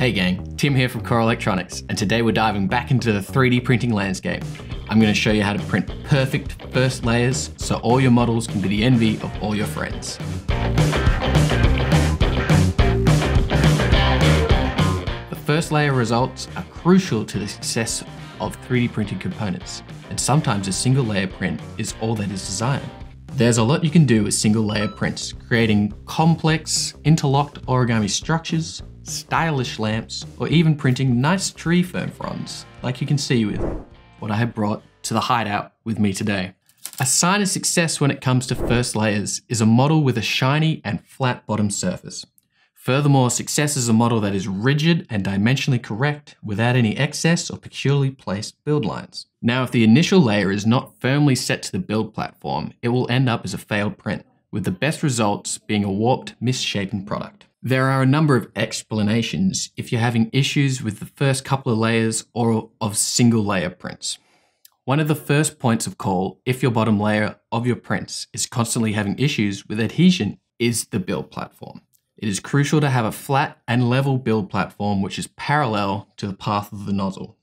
Hey gang, Tim here from Core Electronics, and today we're diving back into the 3D printing landscape. I'm going to show you how to print perfect first layers so all your models can be the envy of all your friends. The first layer results are crucial to the success of 3D printed components, and sometimes a single layer print is all that is desired. There's a lot you can do with single layer prints, creating complex, interlocked origami structures, stylish lamps, or even printing nice tree fern fronds, like you can see with what I have brought to the hideout with me today. A sign of success when it comes to first layers is a model with a shiny and flat bottom surface. Furthermore, success is a model that is rigid and dimensionally correct without any excess or peculiarly placed build lines. Now, if the initial layer is not firmly set to the build platform, it will end up as a failed print, with the best results being a warped, misshapen product. There are a number of explanations if you're having issues with the first couple of layers or of single layer prints. One of the first points of call, if your bottom layer of your prints is constantly having issues with adhesion, is the build platform. It is crucial to have a flat and level build platform which is parallel to the path of the nozzle.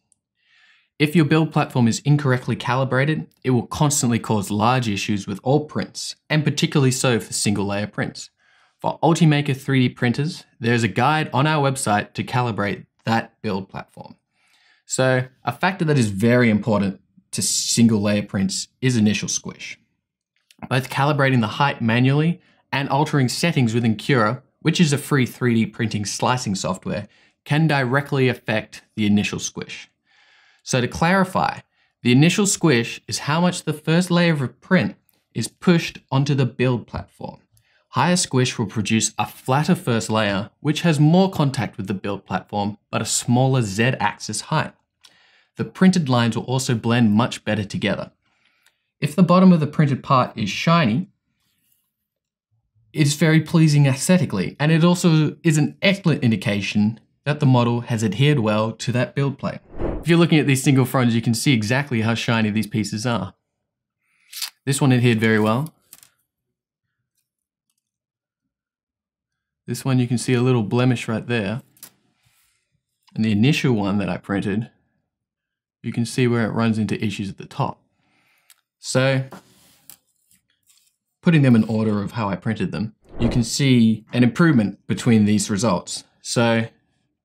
If your build platform is incorrectly calibrated, it will constantly cause large issues with all prints, and particularly so for single layer prints. For Ultimaker 3D printers, there's a guide on our website to calibrate that build platform. So a factor that is very important to single layer prints is initial squish. Both calibrating the height manually and altering settings within Cura, which is a free 3D printing slicing software, can directly affect the initial squish. So to clarify, the initial squish is how much the first layer of a print is pushed onto the build platform. Higher squish will produce a flatter first layer, which has more contact with the build platform, but a smaller z-axis height. The printed lines will also blend much better together. If the bottom of the printed part is shiny, it's very pleasing aesthetically, and it also is an excellent indication that the model has adhered well to that build plate. If you're looking at these single fronds, you can see exactly how shiny these pieces are. This one adhered very well, This one you can see a little blemish right there. And the initial one that I printed, you can see where it runs into issues at the top. So putting them in order of how I printed them, you can see an improvement between these results. So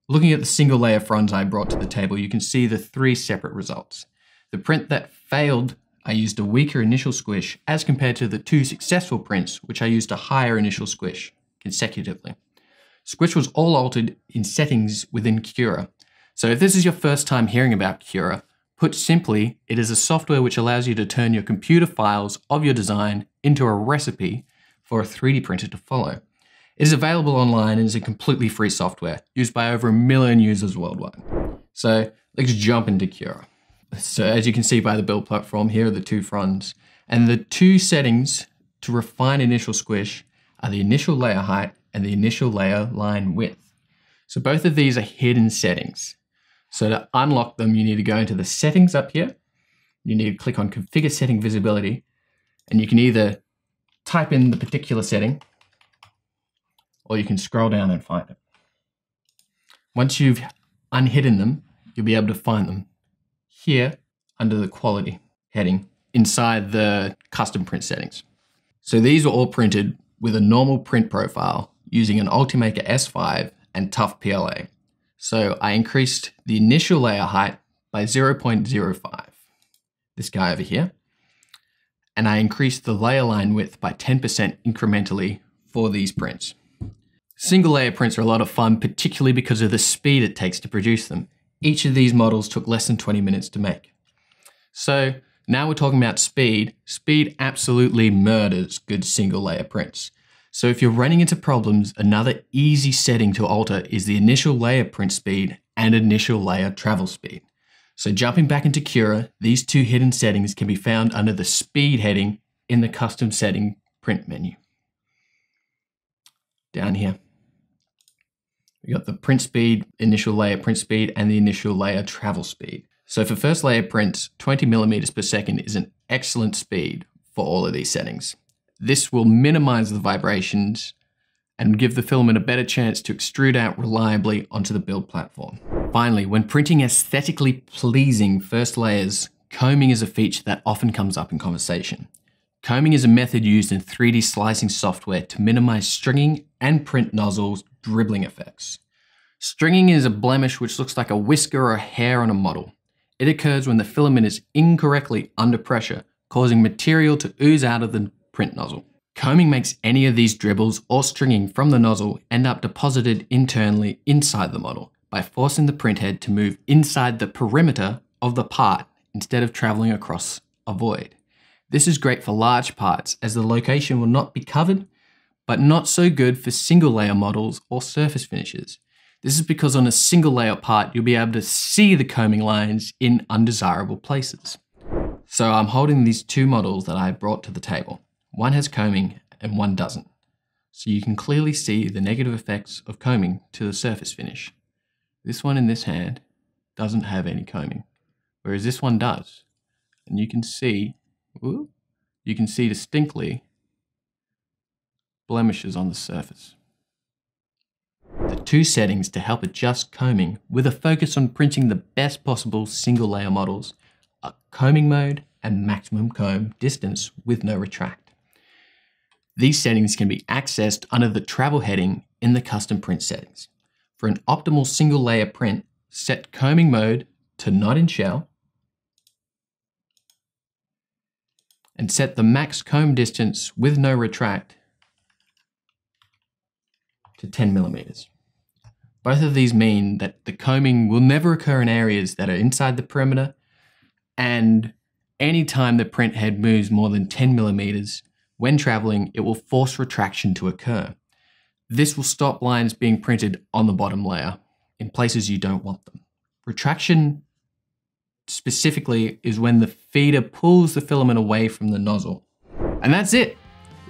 looking at the single layer fronds I brought to the table, you can see the three separate results. The print that failed, I used a weaker initial squish as compared to the two successful prints, which I used a higher initial squish consecutively. Squish was all altered in settings within Cura. So if this is your first time hearing about Cura, put simply, it is a software which allows you to turn your computer files of your design into a recipe for a 3D printer to follow. It is available online and is a completely free software used by over a million users worldwide. So let's jump into Cura. So as you can see by the build platform, here are the two fronts. And the two settings to refine initial squish are the initial layer height and the initial layer line width. So both of these are hidden settings. So to unlock them, you need to go into the settings up here. You need to click on configure setting visibility and you can either type in the particular setting or you can scroll down and find it. Once you've unhidden them, you'll be able to find them here under the quality heading inside the custom print settings. So these are all printed with a normal print profile using an Ultimaker S5 and Tough PLA. So I increased the initial layer height by 0.05, this guy over here, and I increased the layer line width by 10% incrementally for these prints. Single layer prints are a lot of fun, particularly because of the speed it takes to produce them. Each of these models took less than 20 minutes to make. So now we're talking about speed. Speed absolutely murders good single layer prints. So if you're running into problems, another easy setting to alter is the initial layer print speed and initial layer travel speed. So jumping back into Cura, these two hidden settings can be found under the speed heading in the custom setting print menu. Down here. We got the print speed, initial layer print speed, and the initial layer travel speed. So for first layer prints, 20 millimeters per second is an excellent speed for all of these settings. This will minimize the vibrations and give the filament a better chance to extrude out reliably onto the build platform. Finally, when printing aesthetically pleasing first layers, combing is a feature that often comes up in conversation. Combing is a method used in 3D slicing software to minimize stringing and print nozzles dribbling effects. Stringing is a blemish which looks like a whisker or a hair on a model. It occurs when the filament is incorrectly under pressure, causing material to ooze out of the print nozzle. Combing makes any of these dribbles or stringing from the nozzle end up deposited internally inside the model by forcing the printhead to move inside the perimeter of the part instead of traveling across a void. This is great for large parts as the location will not be covered, but not so good for single layer models or surface finishes. This is because on a single layer part, you'll be able to see the combing lines in undesirable places. So I'm holding these two models that I brought to the table. One has combing and one doesn't. So you can clearly see the negative effects of combing to the surface finish. This one in this hand doesn't have any combing, whereas this one does. And you can see, ooh, you can see distinctly blemishes on the surface. The two settings to help adjust combing with a focus on printing the best possible single layer models are combing mode and maximum comb distance with no retract. These settings can be accessed under the travel heading in the custom print settings. For an optimal single layer print, set combing mode to not in shell and set the max comb distance with no retract to 10 millimeters. Both of these mean that the combing will never occur in areas that are inside the perimeter and any time the print head moves more than 10 millimeters, when traveling, it will force retraction to occur. This will stop lines being printed on the bottom layer in places you don't want them. Retraction specifically is when the feeder pulls the filament away from the nozzle. And that's it.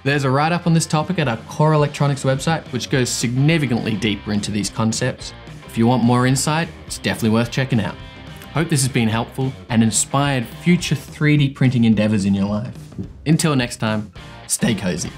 There's a write-up on this topic at our Core Electronics website, which goes significantly deeper into these concepts. If you want more insight, it's definitely worth checking out. Hope this has been helpful and inspired future 3D printing endeavors in your life. Until next time, stay cozy.